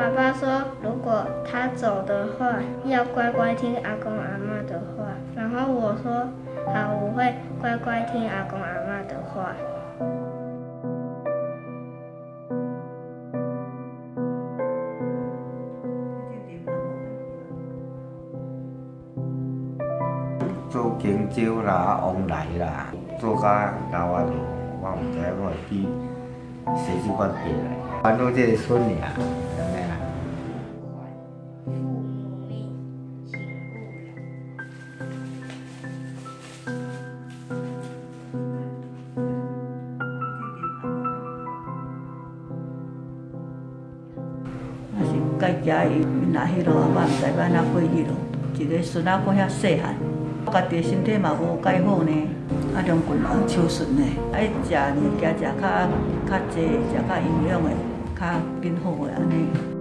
爸爸说，如果他走的话，要乖乖听阿公阿妈的话。然后我说，好，我会乖乖听阿公阿妈的话。做香蕉啦、旺来啦，做甲老啊，我毋知我会比谁即款过来，烦恼这个孙尔，甲伊行，伊那迄落啊，我毋知要安怎过日咯。一个孙仔哥遐细汉，我家己的身体嘛无介好呢，啊，两骨拢抽损呢，爱食呢件食较较济，食较营养的，较更好个安尼。